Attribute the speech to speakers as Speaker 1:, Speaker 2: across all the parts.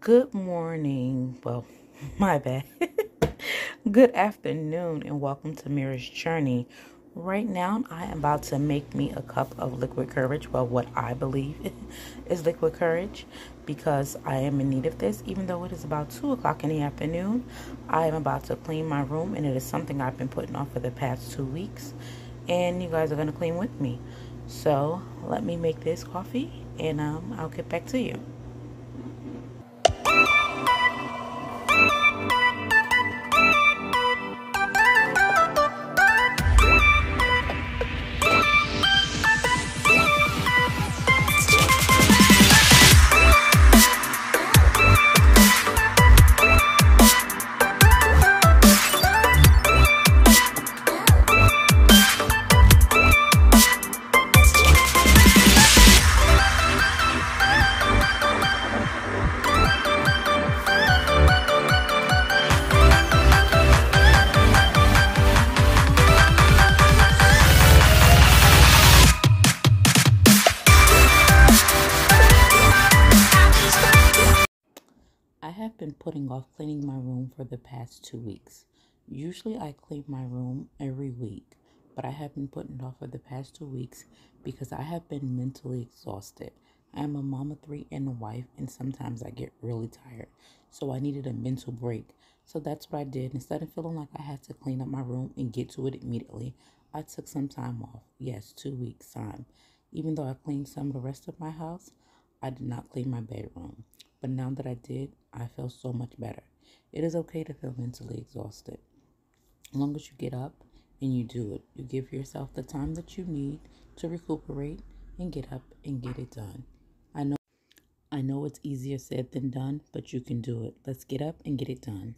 Speaker 1: Good morning. Well, my bad. Good afternoon and welcome to Mera's Journey. Right now, I am about to make me a cup of liquid courage. Well, what I believe is liquid courage because I am in need of this. Even though it is about 2 o'clock in the afternoon, I am about to clean my room and it is something I've been putting off for the past two weeks. And you guys are going to clean with me. So, let me make this coffee and um, I'll get back to you. For the past two weeks. Usually I clean my room every week, but I have been putting it off for the past two weeks because I have been mentally exhausted. I am a mama three and a wife, and sometimes I get really tired. So I needed a mental break. So that's what I did. Instead of feeling like I had to clean up my room and get to it immediately, I took some time off. Yes, two weeks time. Even though I cleaned some of the rest of my house, I did not clean my bedroom. But now that I did, I feel so much better. It is okay to feel mentally exhausted. As long as you get up and you do it, you give yourself the time that you need to recuperate and get up and get it done. I know I know it's easier said than done, but you can do it. Let's get up and get it done.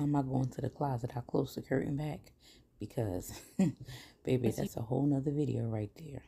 Speaker 1: Time I go into the closet, I close the curtain back because, baby, that's a whole nother video right there.